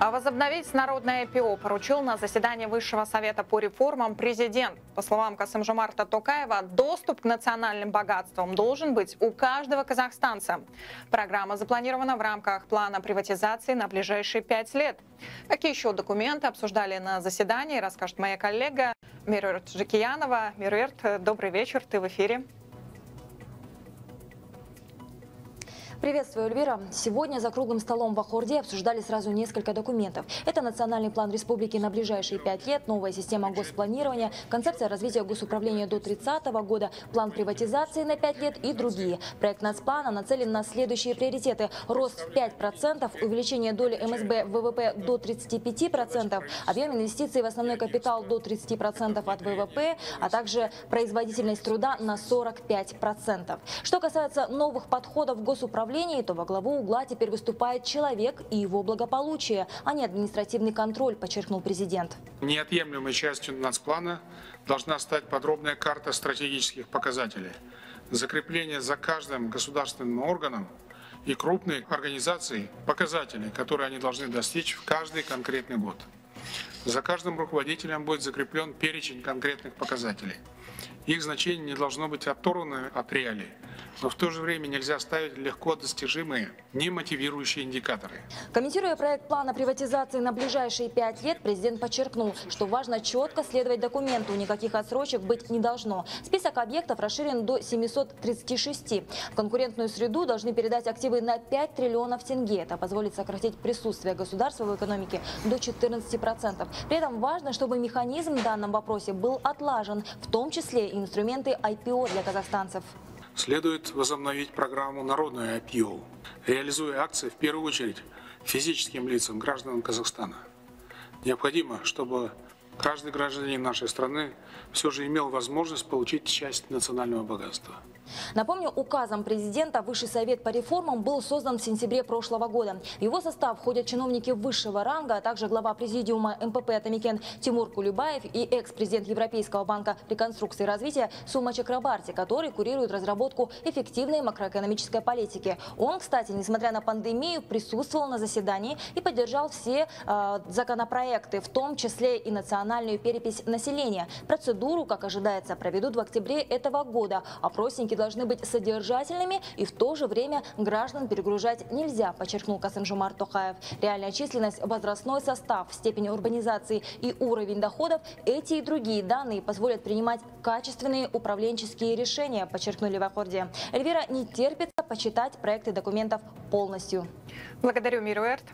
А Возобновить народное ИПО поручил на заседании Высшего совета по реформам президент. По словам Касымжамарта Токаева, доступ к национальным богатствам должен быть у каждого казахстанца. Программа запланирована в рамках плана приватизации на ближайшие пять лет. Какие еще документы обсуждали на заседании, расскажет моя коллега Мирверт Жикиянова. Мирверт, добрый вечер, ты в эфире. Приветствую, Эльвира. Сегодня за круглым столом в Ахорде обсуждали сразу несколько документов. Это национальный план республики на ближайшие пять лет, новая система госпланирования, концепция развития госуправления до 30 года, план приватизации на пять лет и другие. Проект нацплана нацелен на следующие приоритеты. Рост в 5%, увеличение доли МСБ в ВВП до 35%, объем инвестиций в основной капитал до 30% от ВВП, а также производительность труда на 45%. Что касается новых подходов в госуправлении, управлении, то во главу угла теперь выступает человек и его благополучие, а не административный контроль, подчеркнул президент. Неотъемлемой частью нацплана должна стать подробная карта стратегических показателей. Закрепление за каждым государственным органом и крупной организацией показателей, которые они должны достичь в каждый конкретный год. За каждым руководителем будет закреплен перечень конкретных показателей. Их значение не должно быть оторвано от реалий но в то же время нельзя ставить легко достижимые, немотивирующие индикаторы. Комментируя проект плана приватизации на ближайшие пять лет, президент подчеркнул, что важно четко следовать документу, никаких отсрочек быть не должно. Список объектов расширен до 736. В конкурентную среду должны передать активы на 5 триллионов тенге. Это позволит сократить присутствие государства в экономике до 14%. При этом важно, чтобы механизм в данном вопросе был отлажен, в том числе и инструменты IPO для казахстанцев. Следует возобновить программу «Народную IPO», реализуя акции в первую очередь физическим лицам, гражданам Казахстана. Необходимо, чтобы каждый гражданин нашей страны все же имел возможность получить часть национального богатства. Напомню, указом президента Высший совет по реформам был создан в сентябре прошлого года. В его состав входят чиновники высшего ранга, а также глава президиума МПП «Атамикен» Тимур Кулюбаев и экс-президент Европейского банка реконструкции и развития Сума Чакрабарти, который курирует разработку эффективной макроэкономической политики. Он, кстати, несмотря на пандемию, присутствовал на заседании и поддержал все э, законопроекты, в том числе и национальную перепись населения. Процедуру, как ожидается, проведут в октябре этого года. Опросники должны быть содержательными и в то же время граждан перегружать нельзя, подчеркнул Касымжумар Тохаев. Реальная численность, возрастной состав, степень урбанизации и уровень доходов – эти и другие данные позволят принимать качественные управленческие решения, подчеркнули в Аккорде. Эльвира не терпится почитать проекты документов полностью. Благодарю, Мируэрт.